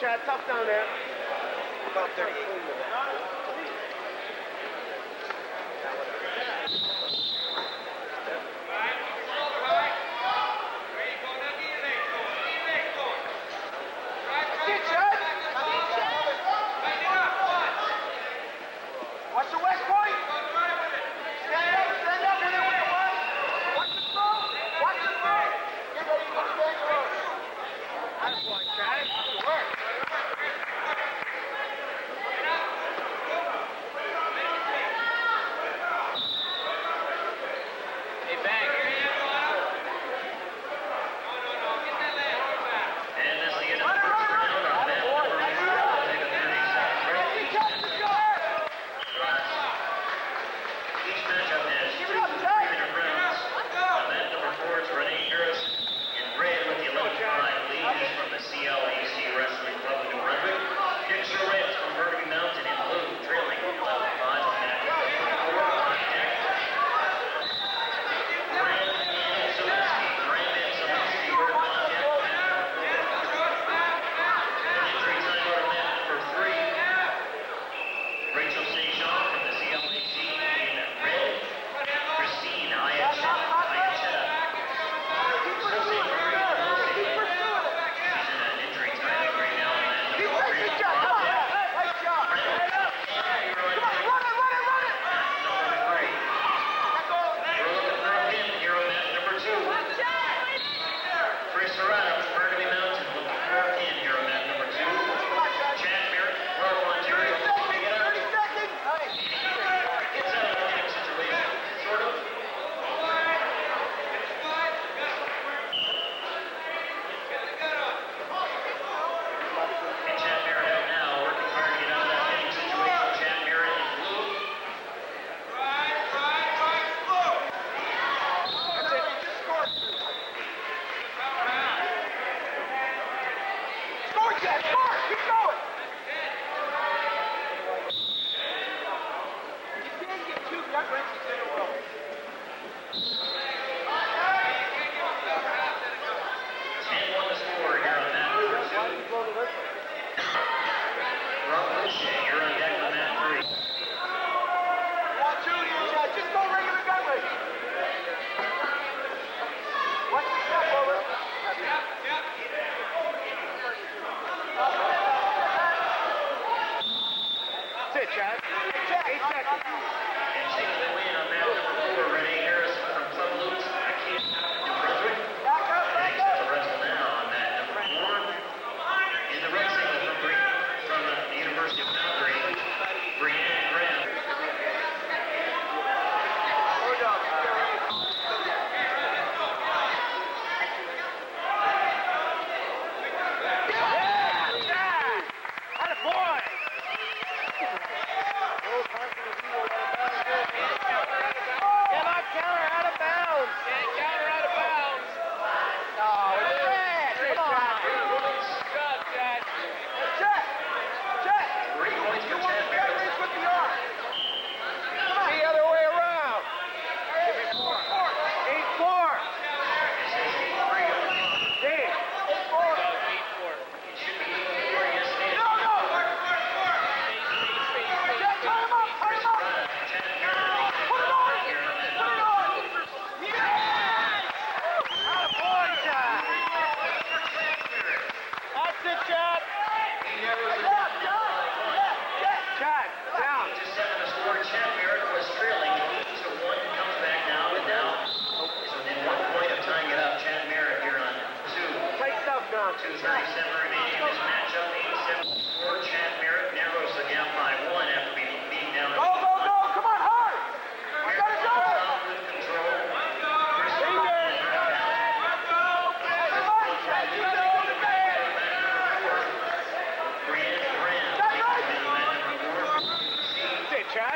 Chad. Tough down there. About 38.